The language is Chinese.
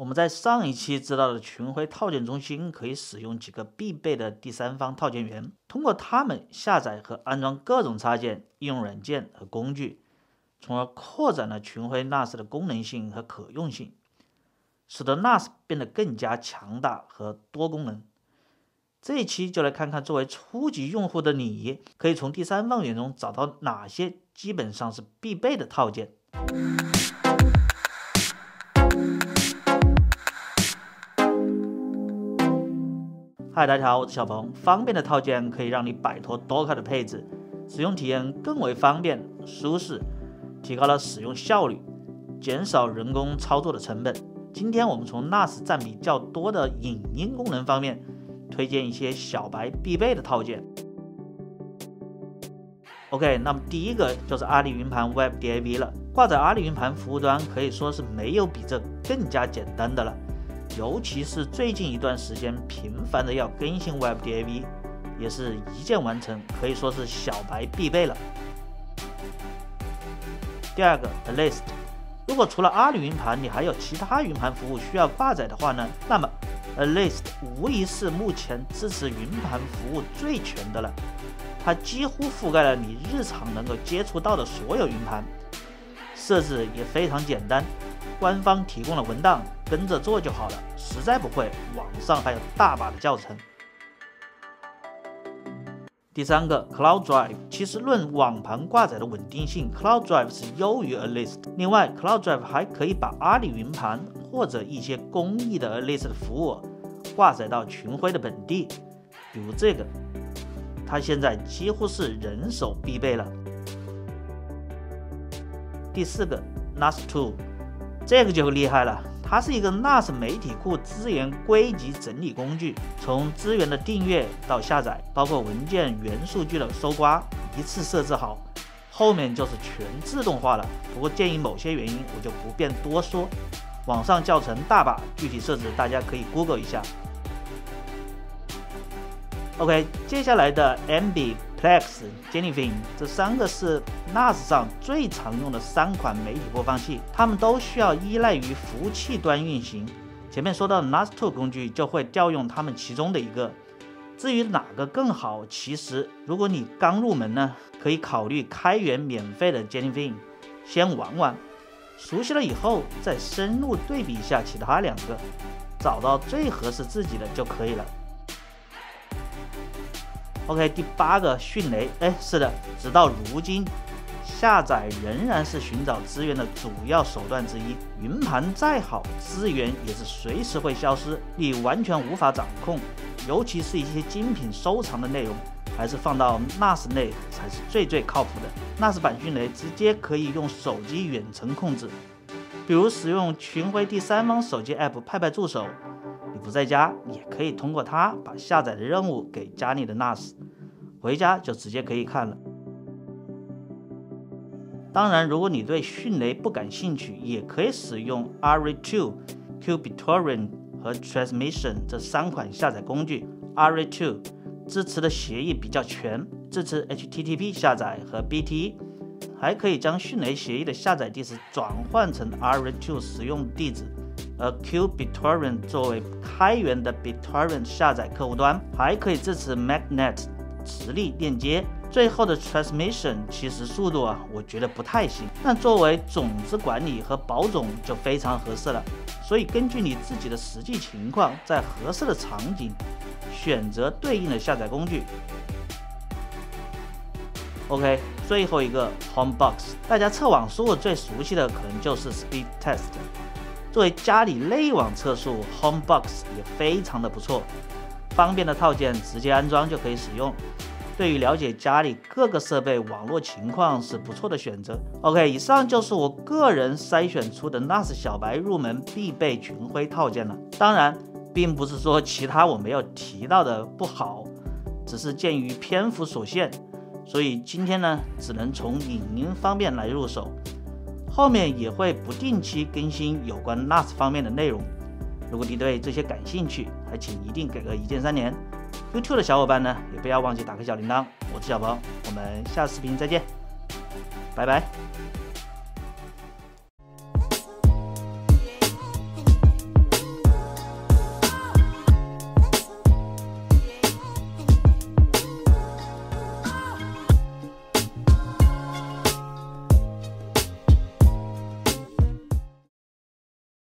我们在上一期知道的群晖套件中心可以使用几个必备的第三方套件源，通过它们下载和安装各种插件、应用软件和工具，从而扩展了群晖 NAS 的功能性和可用性，使得 NAS 变得更加强大和多功能。这一期就来看看作为初级用户的你，可以从第三方源中找到哪些基本上是必备的套件。嗨，大家好，我是小鹏。方便的套件可以让你摆脱多卡的配置，使用体验更为方便、舒适，提高了使用效率，减少人工操作的成本。今天我们从 NAS 占比较多的影音功能方面，推荐一些小白必备的套件。OK，那么第一个就是阿里云盘 Web DAV 了。挂在阿里云盘服务端，可以说是没有比这更加简单的了。尤其是最近一段时间频繁的要更新 Web DAV，也是一键完成，可以说是小白必备了。第二个 A List，如果除了阿里云盘，你还有其他云盘服务需要挂载的话呢，那么 A List 无疑是目前支持云盘服务最全的了。它几乎覆盖了你日常能够接触到的所有云盘，设置也非常简单。官方提供了文档，跟着做就好了。实在不会，网上还有大把的教程。第三个，Cloud Drive，其实论网盘挂载的稳定性，Cloud Drive 是优于 A List。另外，Cloud Drive 还可以把阿里云盘或者一些公益的 A List 的服务挂载到群晖的本地，比如这个，它现在几乎是人手必备了。第四个，Nas Two，。这个就厉害了，它是一个 NAS 媒体库资源归集整理工具，从资源的订阅到下载，包括文件、元数据的搜刮，一次设置好，后面就是全自动化了。不过鉴于某些原因，我就不便多说。网上教程大把，具体设置大家可以 Google 一下。OK，接下来的 MB。Plex、Genevieve 这三个是 NAS 上最常用的三款媒体播放器，它们都需要依赖于服务器端运行。前面说到的 NAS2 工具就会调用它们其中的一个。至于哪个更好，其实如果你刚入门呢，可以考虑开源免费的 Genevieve，先玩玩，熟悉了以后再深入对比一下其他两个，找到最合适自己的就可以了。OK，第八个迅雷，哎，是的，直到如今，下载仍然是寻找资源的主要手段之一。云盘再好，资源也是随时会消失，你完全无法掌控。尤其是一些精品收藏的内容，还是放到 NAS 内才是最最靠谱的。NAS 版迅雷直接可以用手机远程控制，比如使用群晖第三方手机 App 派派助手。你不在家也可以通过它把下载的任务给家里的 NAS，回家就直接可以看了。当然，如果你对迅雷不感兴趣，也可以使用 ARRI2、QBitTorrent 和 Transmission 这三款下载工具。ARRI2 支持的协议比较全，支持 HTTP 下载和 BT，还可以将迅雷协议的下载地址转换成 ARRI2 使用地址。而 QBitTorrent 作为开源的 BitTorrent 下载客户端，还可以支持 Magnet 磁力链接。最后的 Transmission 其实速度啊，我觉得不太行。但作为种子管理和保种就非常合适了。所以根据你自己的实际情况，在合适的场景选择对应的下载工具。OK，最后一个 HomeBox，大家测网速最熟悉的可能就是 Speedtest。作为家里内网测速，HomeBox 也非常的不错，方便的套件直接安装就可以使用。对于了解家里各个设备网络情况是不错的选择。OK，以上就是我个人筛选出的 NAS 小白入门必备群晖套件了。当然，并不是说其他我没有提到的不好，只是鉴于篇幅所限，所以今天呢，只能从影音方面来入手。后面也会不定期更新有关 NAS 方面的内容。如果你对这些感兴趣，还请一定给个一键三连。YouTube 的小伙伴呢，也不要忘记打开小铃铛。我是小鹏，我们下视频再见，拜拜。